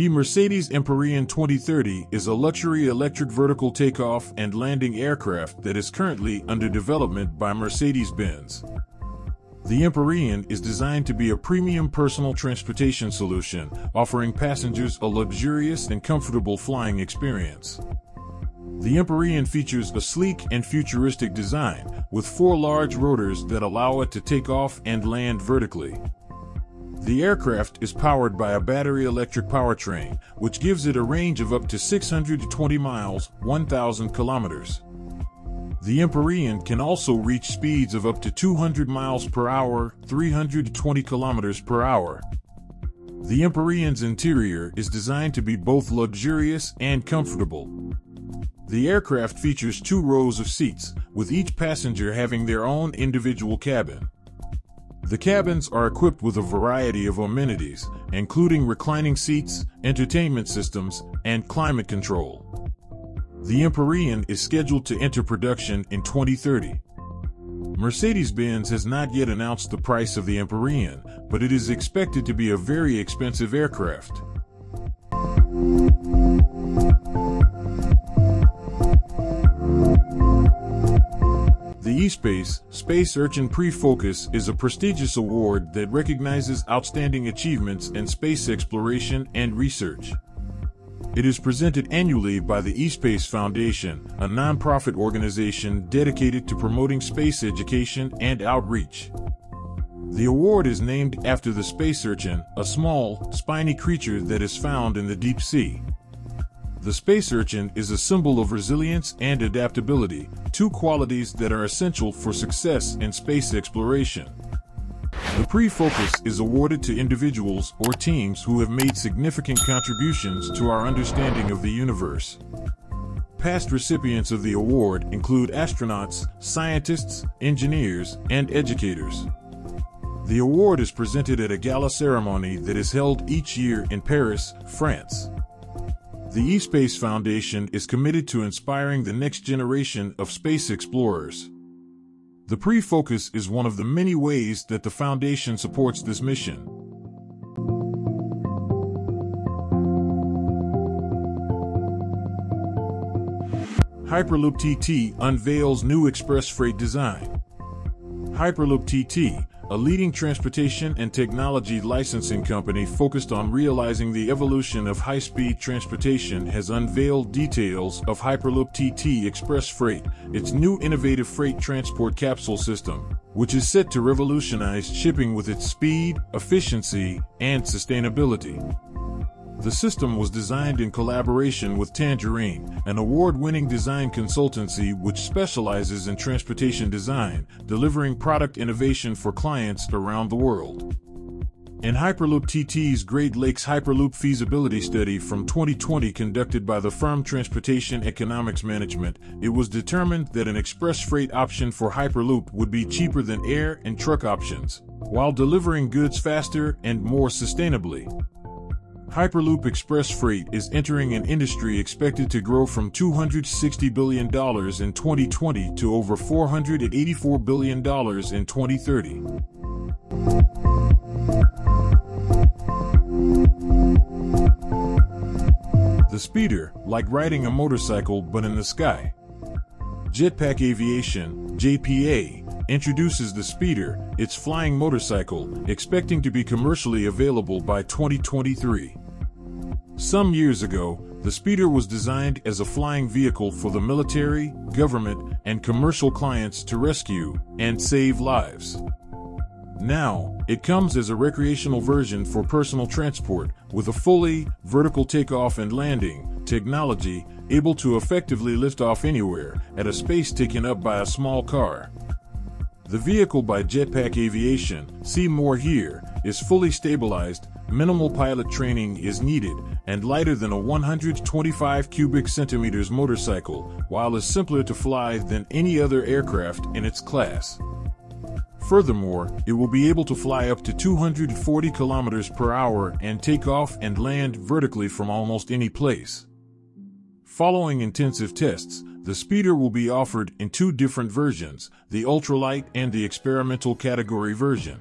He Mercedes Empyrean 2030 is a luxury electric vertical takeoff and landing aircraft that is currently under development by Mercedes-Benz. The Empyrean is designed to be a premium personal transportation solution, offering passengers a luxurious and comfortable flying experience. The Empyrean features a sleek and futuristic design, with four large rotors that allow it to take off and land vertically. The aircraft is powered by a battery electric powertrain, which gives it a range of up to 620 miles, 1,000 kilometers. The Empyrean can also reach speeds of up to 200 miles per hour, 320 kilometers per hour. The Empyrean's interior is designed to be both luxurious and comfortable. The aircraft features two rows of seats, with each passenger having their own individual cabin. The cabins are equipped with a variety of amenities, including reclining seats, entertainment systems, and climate control. The Empyrean is scheduled to enter production in 2030. Mercedes-Benz has not yet announced the price of the Empyrean, but it is expected to be a very expensive aircraft. eSpace Space Urchin Pre-Focus is a prestigious award that recognizes outstanding achievements in space exploration and research. It is presented annually by the eSpace Foundation, a nonprofit organization dedicated to promoting space education and outreach. The award is named after the space urchin, a small, spiny creature that is found in the deep sea. The space urchin is a symbol of resilience and adaptability, two qualities that are essential for success in space exploration. The pre-focus is awarded to individuals or teams who have made significant contributions to our understanding of the universe. Past recipients of the award include astronauts, scientists, engineers, and educators. The award is presented at a gala ceremony that is held each year in Paris, France. The eSpace Foundation is committed to inspiring the next generation of space explorers. The pre-focus is one of the many ways that the Foundation supports this mission. Hyperloop TT unveils new express freight design. Hyperloop TT a leading transportation and technology licensing company focused on realizing the evolution of high-speed transportation has unveiled details of Hyperloop TT Express Freight, its new innovative freight transport capsule system, which is set to revolutionize shipping with its speed, efficiency, and sustainability. The system was designed in collaboration with Tangerine, an award-winning design consultancy which specializes in transportation design, delivering product innovation for clients around the world. In Hyperloop TT's Great Lakes Hyperloop feasibility study from 2020 conducted by the firm Transportation Economics Management, it was determined that an express freight option for Hyperloop would be cheaper than air and truck options, while delivering goods faster and more sustainably. Hyperloop Express Freight is entering an industry expected to grow from $260 billion in 2020 to over $484 billion in 2030. The speeder, like riding a motorcycle but in the sky. Jetpack Aviation, JPA, introduces the Speeder, its flying motorcycle, expecting to be commercially available by 2023. Some years ago, the Speeder was designed as a flying vehicle for the military, government, and commercial clients to rescue and save lives. Now, it comes as a recreational version for personal transport with a fully vertical takeoff and landing technology able to effectively lift off anywhere at a space taken up by a small car. The vehicle by Jetpack Aviation, see more here, is fully stabilized, minimal pilot training is needed, and lighter than a 125 cubic centimeters motorcycle, while is simpler to fly than any other aircraft in its class. Furthermore, it will be able to fly up to 240 kilometers per hour and take off and land vertically from almost any place. Following intensive tests, the speeder will be offered in two different versions, the ultralight and the experimental category version.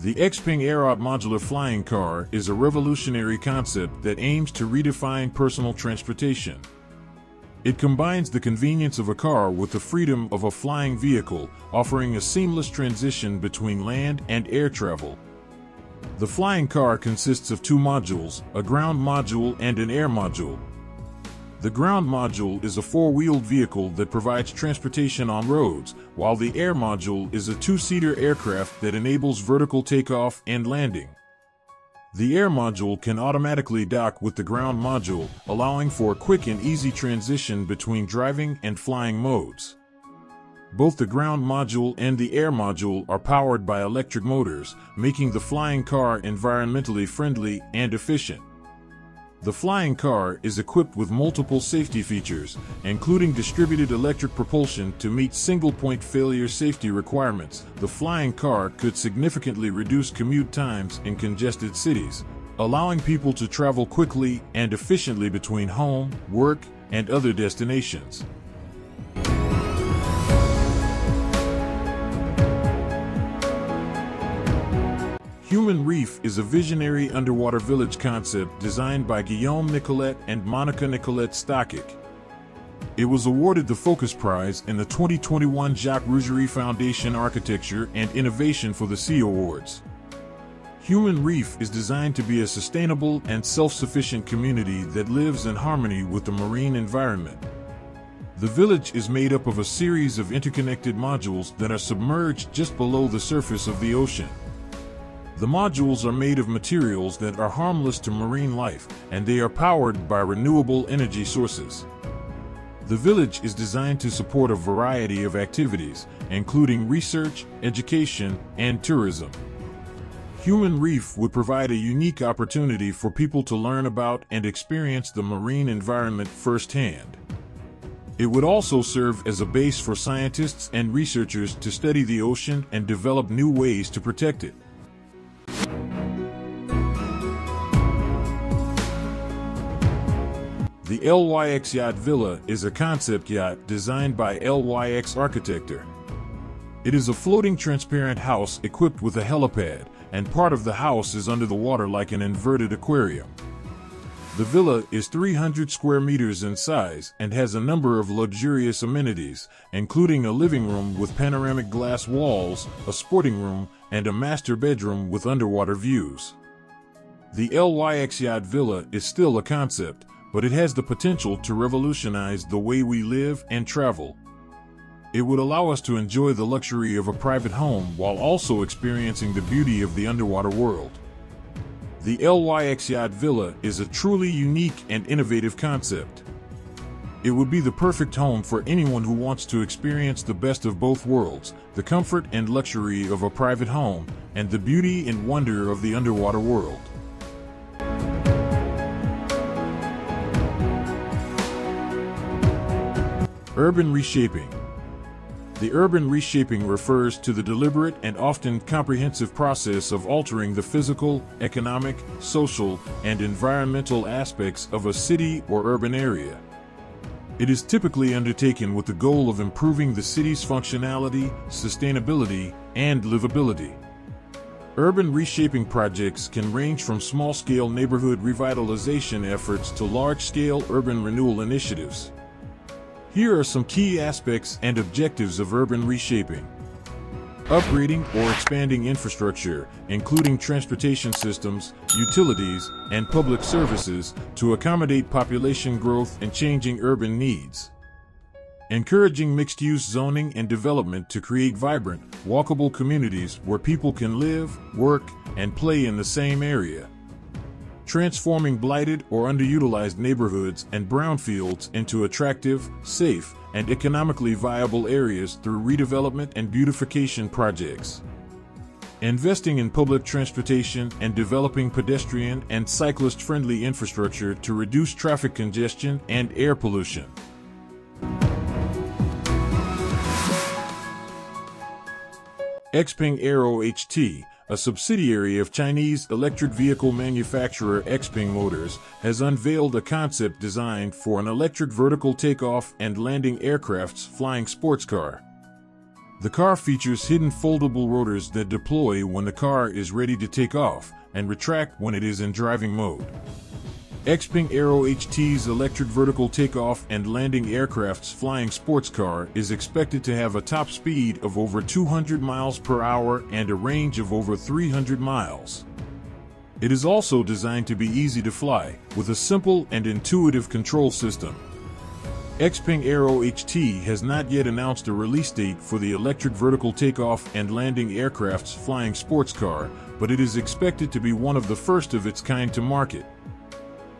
The Xpeng Aeroht modular flying car is a revolutionary concept that aims to redefine personal transportation. It combines the convenience of a car with the freedom of a flying vehicle, offering a seamless transition between land and air travel. The flying car consists of two modules, a ground module and an air module. The ground module is a four-wheeled vehicle that provides transportation on roads, while the air module is a two-seater aircraft that enables vertical takeoff and landing. The air module can automatically dock with the ground module, allowing for a quick and easy transition between driving and flying modes. Both the ground module and the air module are powered by electric motors, making the flying car environmentally friendly and efficient. The flying car is equipped with multiple safety features, including distributed electric propulsion to meet single-point failure safety requirements. The flying car could significantly reduce commute times in congested cities, allowing people to travel quickly and efficiently between home, work, and other destinations. Human Reef is a visionary underwater village concept designed by Guillaume Nicolet and Monica Nicolet Stokic. It was awarded the Focus Prize in the 2021 Jacques Rougerie Foundation Architecture and Innovation for the Sea Awards. Human Reef is designed to be a sustainable and self-sufficient community that lives in harmony with the marine environment. The village is made up of a series of interconnected modules that are submerged just below the surface of the ocean. The modules are made of materials that are harmless to marine life, and they are powered by renewable energy sources. The village is designed to support a variety of activities, including research, education, and tourism. Human Reef would provide a unique opportunity for people to learn about and experience the marine environment firsthand. It would also serve as a base for scientists and researchers to study the ocean and develop new ways to protect it. LYX Yacht Villa is a concept yacht designed by LYX Architecture. It is a floating transparent house equipped with a helipad, and part of the house is under the water like an inverted aquarium. The villa is 300 square meters in size and has a number of luxurious amenities, including a living room with panoramic glass walls, a sporting room, and a master bedroom with underwater views. The LYX Yacht Villa is still a concept, but it has the potential to revolutionize the way we live and travel. It would allow us to enjoy the luxury of a private home while also experiencing the beauty of the underwater world. The LYX Yacht Villa is a truly unique and innovative concept. It would be the perfect home for anyone who wants to experience the best of both worlds, the comfort and luxury of a private home, and the beauty and wonder of the underwater world. Urban reshaping. The urban reshaping refers to the deliberate and often comprehensive process of altering the physical, economic, social, and environmental aspects of a city or urban area. It is typically undertaken with the goal of improving the city's functionality, sustainability, and livability. Urban reshaping projects can range from small-scale neighborhood revitalization efforts to large-scale urban renewal initiatives. Here are some key aspects and objectives of urban reshaping. Upgrading or expanding infrastructure, including transportation systems, utilities, and public services, to accommodate population growth and changing urban needs. Encouraging mixed-use zoning and development to create vibrant, walkable communities where people can live, work, and play in the same area transforming blighted or underutilized neighborhoods and brownfields into attractive, safe, and economically viable areas through redevelopment and beautification projects. Investing in public transportation and developing pedestrian and cyclist-friendly infrastructure to reduce traffic congestion and air pollution. Xpeng Aero HT a subsidiary of Chinese electric vehicle manufacturer Xpeng Motors, has unveiled a concept designed for an electric vertical takeoff and landing aircraft's flying sports car. The car features hidden foldable rotors that deploy when the car is ready to take off and retract when it is in driving mode. Xpeng Aero HT's electric vertical takeoff and landing aircraft's flying sports car is expected to have a top speed of over 200 miles per hour and a range of over 300 miles. It is also designed to be easy to fly, with a simple and intuitive control system. Xpeng Aero HT has not yet announced a release date for the electric vertical takeoff and landing aircraft's flying sports car, but it is expected to be one of the first of its kind to market.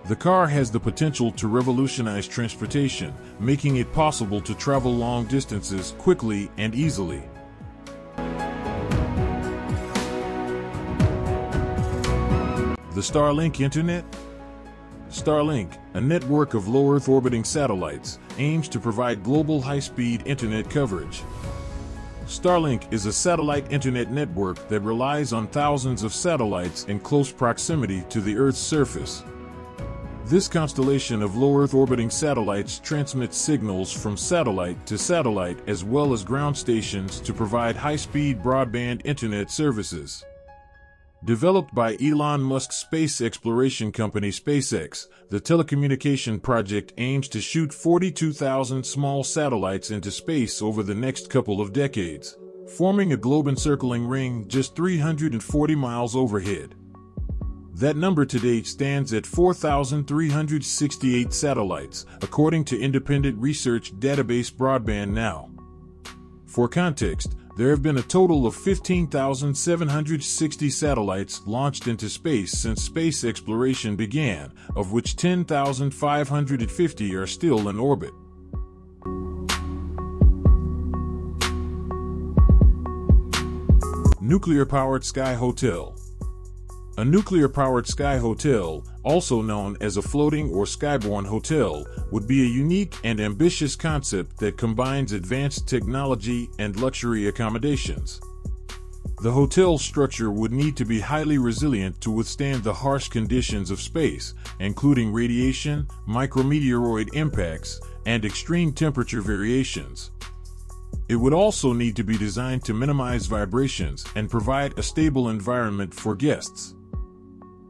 The car has the potential to revolutionize transportation, making it possible to travel long distances quickly and easily. The Starlink Internet? Starlink, a network of low Earth orbiting satellites, aims to provide global high speed internet coverage. Starlink is a satellite internet network that relies on thousands of satellites in close proximity to the Earth's surface. This constellation of low Earth orbiting satellites transmits signals from satellite to satellite as well as ground stations to provide high-speed broadband internet services. Developed by Elon Musk's space exploration company SpaceX, the telecommunication project aims to shoot 42,000 small satellites into space over the next couple of decades, forming a globe encircling ring just 340 miles overhead. That number today stands at 4,368 satellites, according to independent research database Broadband Now. For context, there have been a total of 15,760 satellites launched into space since space exploration began, of which 10,550 are still in orbit. Nuclear powered Sky Hotel a nuclear-powered sky hotel, also known as a floating or skyborne hotel, would be a unique and ambitious concept that combines advanced technology and luxury accommodations. The hotel structure would need to be highly resilient to withstand the harsh conditions of space, including radiation, micrometeoroid impacts, and extreme temperature variations. It would also need to be designed to minimize vibrations and provide a stable environment for guests.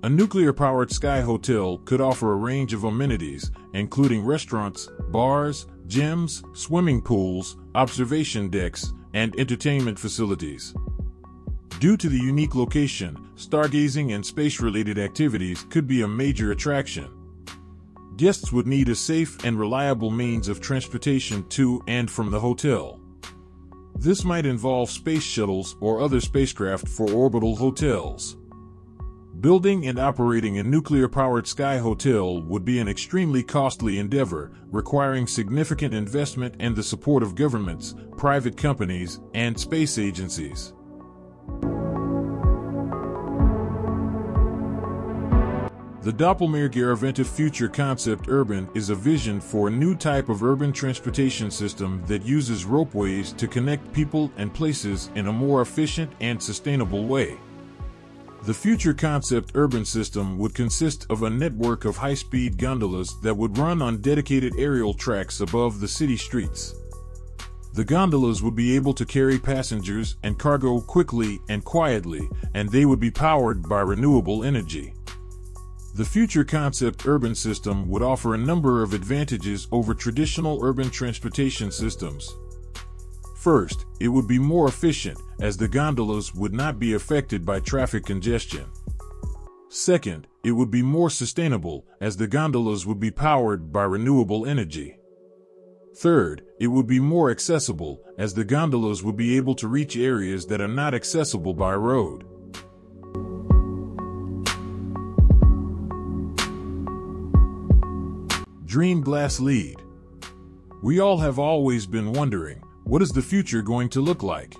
A nuclear-powered sky hotel could offer a range of amenities, including restaurants, bars, gyms, swimming pools, observation decks, and entertainment facilities. Due to the unique location, stargazing and space-related activities could be a major attraction. Guests would need a safe and reliable means of transportation to and from the hotel. This might involve space shuttles or other spacecraft for orbital hotels. Building and operating a nuclear-powered sky hotel would be an extremely costly endeavor, requiring significant investment and the support of governments, private companies, and space agencies. The Doppelmayr-Garaventa Future Concept Urban is a vision for a new type of urban transportation system that uses ropeways to connect people and places in a more efficient and sustainable way. The future concept urban system would consist of a network of high-speed gondolas that would run on dedicated aerial tracks above the city streets. The gondolas would be able to carry passengers and cargo quickly and quietly, and they would be powered by renewable energy. The future concept urban system would offer a number of advantages over traditional urban transportation systems. First, it would be more efficient, as the gondolas would not be affected by traffic congestion. Second, it would be more sustainable, as the gondolas would be powered by renewable energy. Third, it would be more accessible, as the gondolas would be able to reach areas that are not accessible by road. Dream Glass Lead We all have always been wondering, what is the future going to look like?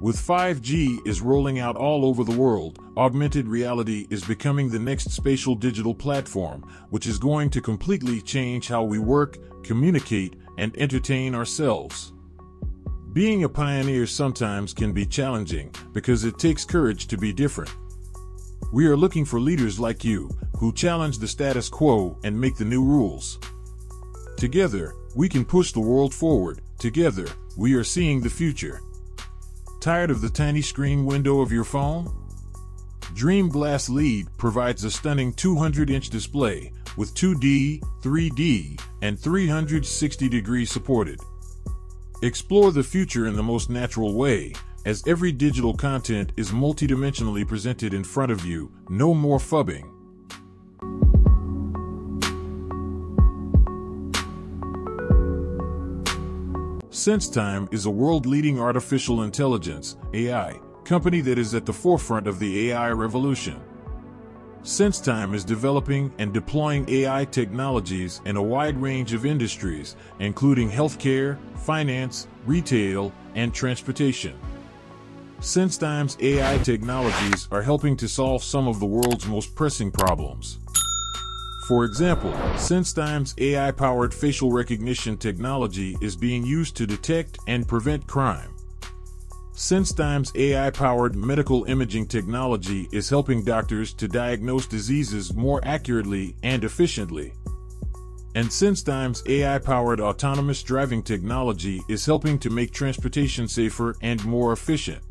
With 5G is rolling out all over the world, augmented reality is becoming the next spatial digital platform, which is going to completely change how we work, communicate, and entertain ourselves. Being a pioneer sometimes can be challenging because it takes courage to be different. We are looking for leaders like you who challenge the status quo and make the new rules. Together, we can push the world forward Together, we are seeing the future. Tired of the tiny screen window of your phone? Dream Glass Lead provides a stunning 200 inch display with 2D, 3D, and 360 degrees supported. Explore the future in the most natural way, as every digital content is multidimensionally presented in front of you, no more phubbing. SenseTime is a world-leading artificial intelligence AI company that is at the forefront of the AI revolution. SenseTime is developing and deploying AI technologies in a wide range of industries, including healthcare, finance, retail, and transportation. SenseTime's AI technologies are helping to solve some of the world's most pressing problems. For example, SenseTime's AI-powered facial recognition technology is being used to detect and prevent crime. SenseTime's AI-powered medical imaging technology is helping doctors to diagnose diseases more accurately and efficiently. And SenseTime's AI-powered autonomous driving technology is helping to make transportation safer and more efficient.